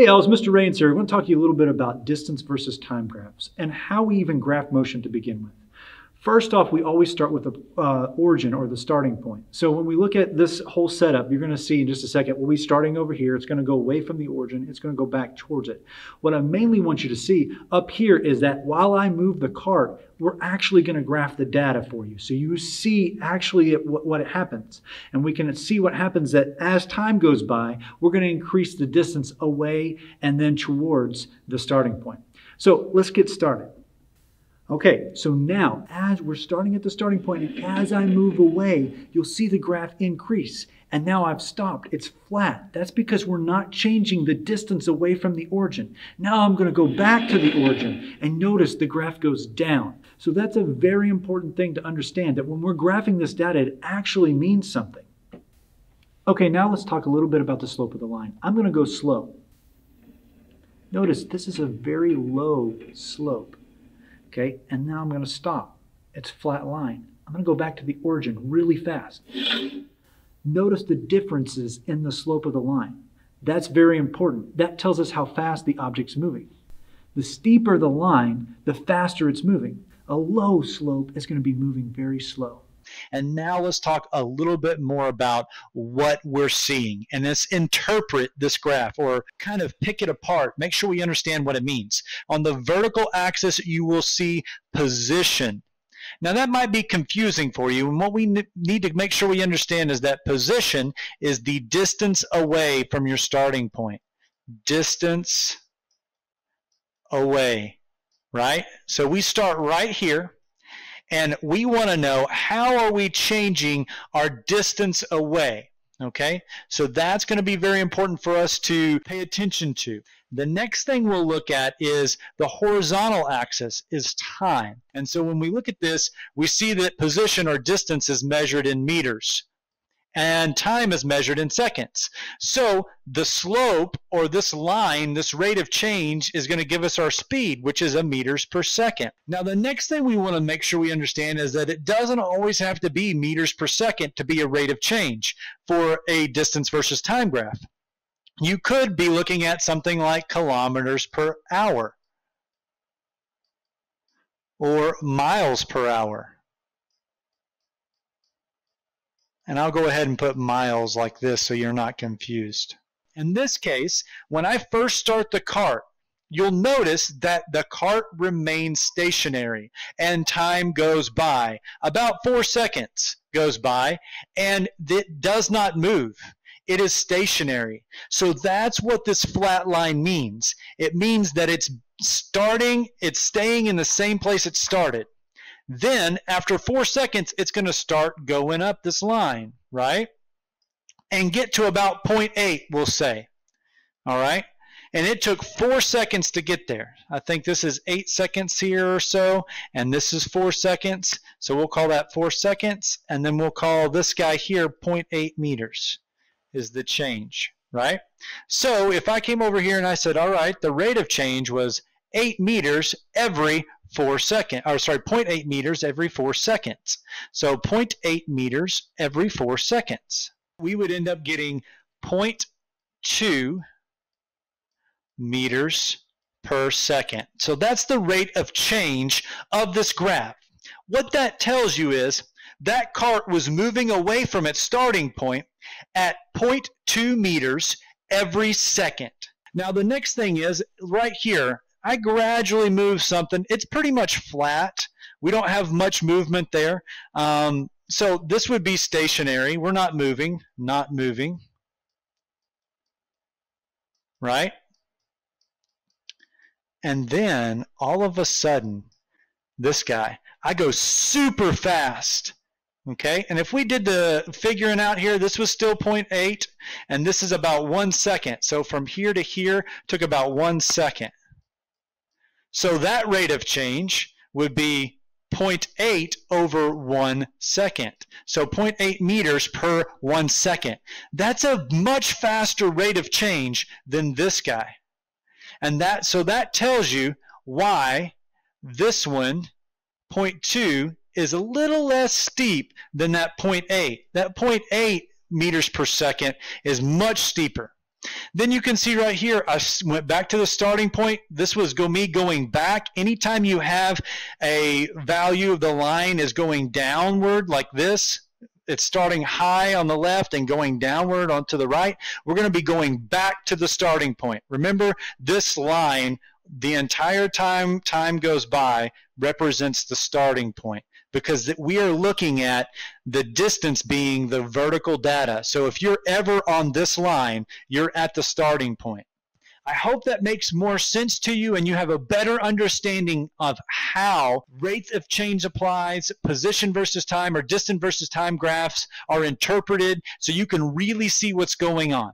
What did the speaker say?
Hey Els, Mr. Rains here. I want to talk to you a little bit about distance versus time graphs and how we even graph motion to begin with. First off, we always start with the uh, origin or the starting point. So when we look at this whole setup, you're going to see in just a second, we'll be starting over here. It's going to go away from the origin. It's going to go back towards it. What I mainly want you to see up here is that while I move the cart, we're actually going to graph the data for you. So you see actually what, what it happens. And we can see what happens that as time goes by, we're going to increase the distance away and then towards the starting point. So let's get started. Okay, so now as we're starting at the starting point and as I move away, you'll see the graph increase. And now I've stopped. It's flat. That's because we're not changing the distance away from the origin. Now I'm going to go back to the origin and notice the graph goes down. So that's a very important thing to understand that when we're graphing this data, it actually means something. Okay, now let's talk a little bit about the slope of the line. I'm going to go slow. Notice this is a very low slope. Okay, and now I'm going to stop. It's flat line. I'm going to go back to the origin really fast. Notice the differences in the slope of the line. That's very important. That tells us how fast the object's moving. The steeper the line, the faster it's moving. A low slope is going to be moving very slow. And now let's talk a little bit more about what we're seeing. And let's interpret this graph or kind of pick it apart. Make sure we understand what it means. On the vertical axis, you will see position. Now that might be confusing for you, and what we need to make sure we understand is that position is the distance away from your starting point. Distance away, right? So we start right here, and we want to know how are we changing our distance away? Okay? So that's going to be very important for us to pay attention to. The next thing we'll look at is the horizontal axis is time. And so when we look at this we see that position or distance is measured in meters and time is measured in seconds. So the slope or this line, this rate of change is going to give us our speed, which is a meters per second. Now the next thing we want to make sure we understand is that it doesn't always have to be meters per second to be a rate of change for a distance versus time graph. You could be looking at something like kilometers per hour or miles per hour And I'll go ahead and put miles like this so you're not confused. In this case, when I first start the cart, you'll notice that the cart remains stationary and time goes by. About four seconds goes by and it does not move. It is stationary. So that's what this flat line means. It means that it's starting, it's staying in the same place it started. Then after four seconds, it's going to start going up this line, right? And get to about 0.8, we'll say. All right? And it took four seconds to get there. I think this is eight seconds here or so, and this is four seconds. So we'll call that four seconds, and then we'll call this guy here 0.8 meters is the change, right? So if I came over here and I said, all right, the rate of change was 8 meters every four seconds, or sorry, 0.8 meters every four seconds. So 0.8 meters every four seconds. We would end up getting 0.2 meters per second. So that's the rate of change of this graph. What that tells you is that cart was moving away from its starting point at 0.2 meters every second. Now the next thing is right here, I gradually move something. It's pretty much flat. We don't have much movement there. Um, so this would be stationary. We're not moving, not moving. Right? And then all of a sudden, this guy, I go super fast. Okay, and if we did the figuring out here, this was still 0.8, and this is about one second. So from here to here took about one second. So that rate of change would be 0.8 over one second. So 0.8 meters per one second. That's a much faster rate of change than this guy. And that so that tells you why this one, 0.2, is a little less steep than that 0.8. That 0.8 meters per second is much steeper. Then you can see right here, I went back to the starting point. This was go me going back. Anytime you have a value of the line is going downward like this, it's starting high on the left and going downward onto the right, we're going to be going back to the starting point. Remember, this line, the entire time time goes by, represents the starting point because we are looking at the distance being the vertical data. So if you're ever on this line, you're at the starting point. I hope that makes more sense to you and you have a better understanding of how rate of change applies, position versus time, or distance versus time graphs are interpreted so you can really see what's going on.